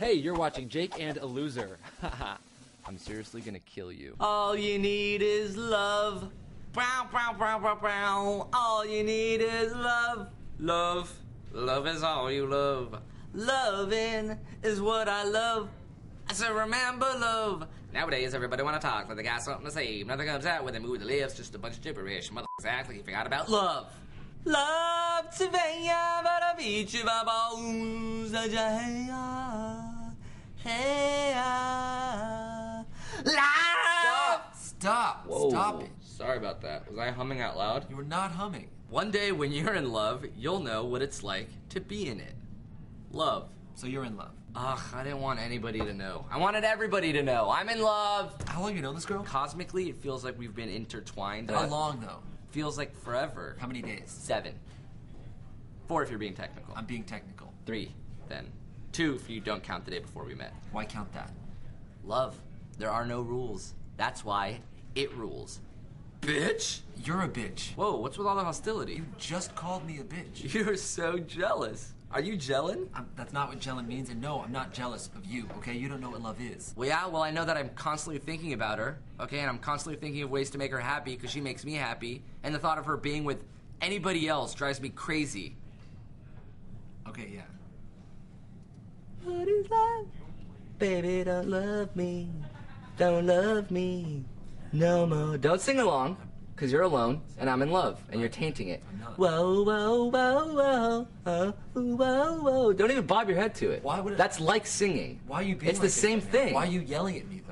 Hey, you're watching Jake and a Loser. I'm seriously gonna kill you. All you need is love. Brow, brow, brow, brow, brow. All you need is love. Love. Love is all you love. Loving is what I love. I said, remember love. Nowadays, everybody want to talk, but they got something to say. Nothing comes out when they move the lips, just a bunch of gibberish. Mother exactly, you forgot about love. Love to venha para Stop! Stop it. Sorry about that. Was I humming out loud? You were not humming. One day when you're in love, you'll know what it's like to be in it. Love. So you're in love. Ugh, I didn't want anybody to know. I wanted everybody to know. I'm in love. How long you know this girl? Cosmically, it feels like we've been intertwined. How long though? Feels like forever. How many days? Seven. Four if you're being technical. I'm being technical. Three, then. Two if you don't count the day before we met. Why count that? Love. There are no rules. That's why it rules. Bitch! You're a bitch. Whoa, what's with all the hostility? You just called me a bitch. You're so jealous. Are you gelling? I'm, that's not what gelling means, and no, I'm not jealous of you, okay? You don't know what love is. Well, yeah, well, I know that I'm constantly thinking about her, okay, and I'm constantly thinking of ways to make her happy because she makes me happy, and the thought of her being with anybody else drives me crazy. Okay, yeah. What is love? Baby, don't love me. Don't love me. No more. Don't sing along, because you're alone, and I'm in love, and you're tainting it. Whoa, whoa, whoa, whoa, oh, whoa, whoa. Don't even bob your head to it. Why would it- That's like singing. Why are you being It's like the same this? thing. Why are you yelling at me, though?